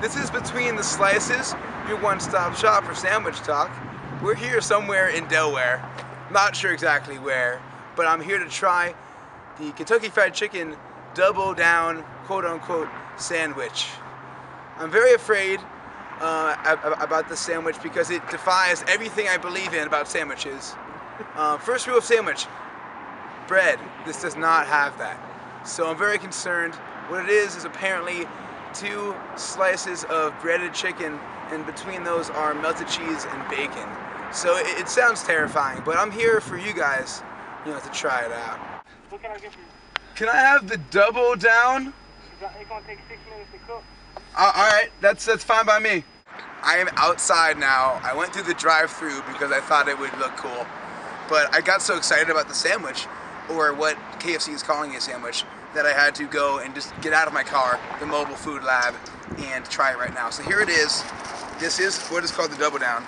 This is Between the Slices, your one-stop shop for sandwich talk. We're here somewhere in Delaware, not sure exactly where, but I'm here to try the Kentucky Fried Chicken Double Down quote-unquote sandwich. I'm very afraid uh, about this sandwich because it defies everything I believe in about sandwiches. Uh, first rule of sandwich, bread. This does not have that. So I'm very concerned. What it is is apparently two slices of breaded chicken and between those are melted cheese and bacon. So it, it sounds terrifying, but I'm here for you guys, you know, to try it out. What can I get you? Can I have the double down? It's gonna take six minutes to cook. Uh, all right, that's that's fine by me. I am outside now. I went through the drive-through because I thought it would look cool, but I got so excited about the sandwich, or what KFC is calling a sandwich, that I had to go and just get out of my car, the mobile food lab, and try it right now. So here it is. This is what is called the double down.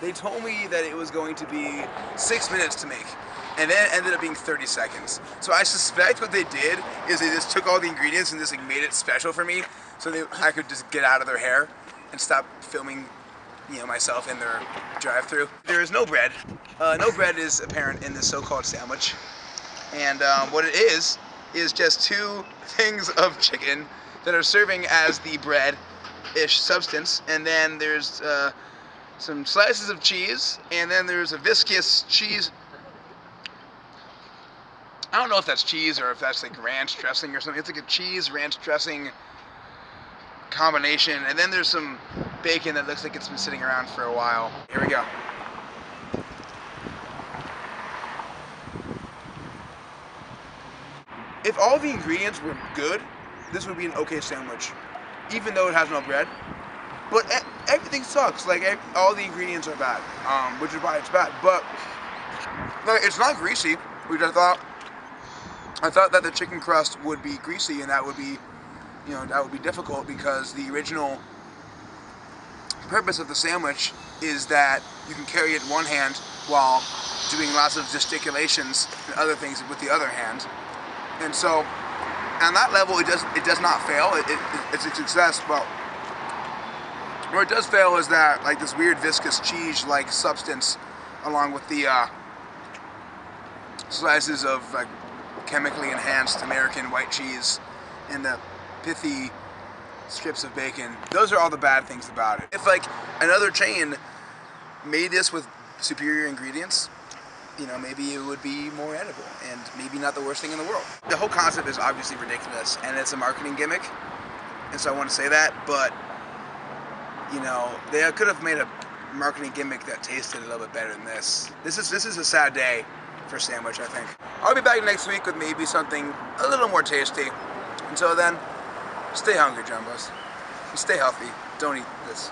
They told me that it was going to be six minutes to make, and then it ended up being 30 seconds. So I suspect what they did is they just took all the ingredients and just like made it special for me, so they, I could just get out of their hair and stop filming you know myself in their drive-through. There is no bread. Uh, no bread is apparent in this so-called sandwich. And um, what it is is just two things of chicken that are serving as the bread-ish substance, and then there's uh, some slices of cheese, and then there's a viscous cheese. I don't know if that's cheese or if that's like ranch dressing or something. It's like a cheese ranch dressing combination, and then there's some bacon that looks like it's been sitting around for a while. Here we go. If all the ingredients were good, this would be an okay sandwich, even though it has no bread. But everything sucks. Like all the ingredients are bad, um, which is why it's bad. But like, it's not greasy, which I thought. I thought that the chicken crust would be greasy, and that would be, you know, that would be difficult because the original purpose of the sandwich is that you can carry it in one hand while doing lots of gesticulations and other things with the other hand. And so, on that level, it does it does not fail. It, it, it's a success, but where it does fail is that like this weird viscous cheese-like substance, along with the uh, slices of like chemically enhanced American white cheese and the pithy strips of bacon. Those are all the bad things about it. If like another chain made this with superior ingredients, you know, maybe it would be more edible and maybe not the worst thing in the world. The whole concept is obviously ridiculous and it's a marketing gimmick, and so I want to say that, but you know, they could have made a marketing gimmick that tasted a little bit better than this. This is this is a sad day for sandwich, I think. I'll be back next week with maybe something a little more tasty. Until then, stay hungry, Jumbos. Stay healthy. Don't eat this.